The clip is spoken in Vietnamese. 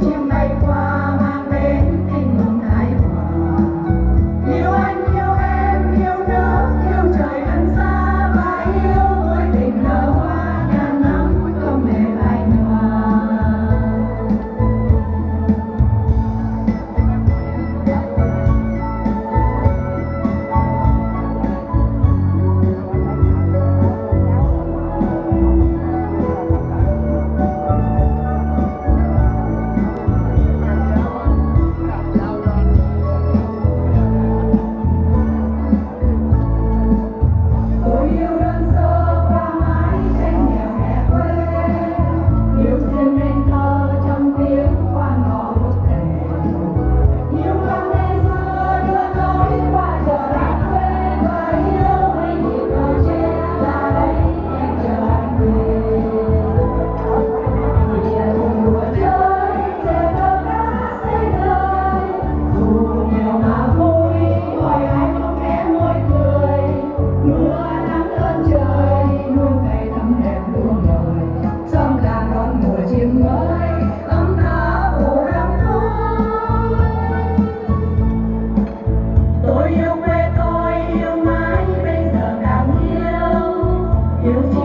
chiều nay qua beautiful.